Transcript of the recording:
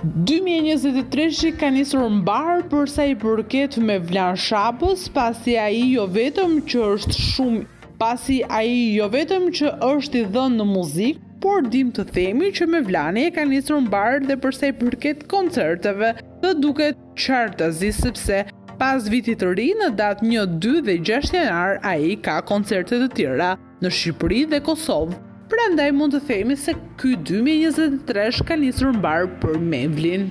2023 ka nisur mbarë përsa i përket Mevlan Shabës, pasi ai jo vetëm që është shumë pasi ai jo vetëm që është i dhënë në muzikë, por dimë të themi që Mevlani e ka nisur mbarë dhe përsa i përket koncerteve. Dhe duket qartazi sepse pas Vitit të Ri në datë një, dy dhe gjashtë janar ai ka koncerte të tjera në Shqipëri dhe Kosovë, prandaj mund të themi se ky dy mijë e njëzet e tre është ka nisur mbarë për Mevlanin.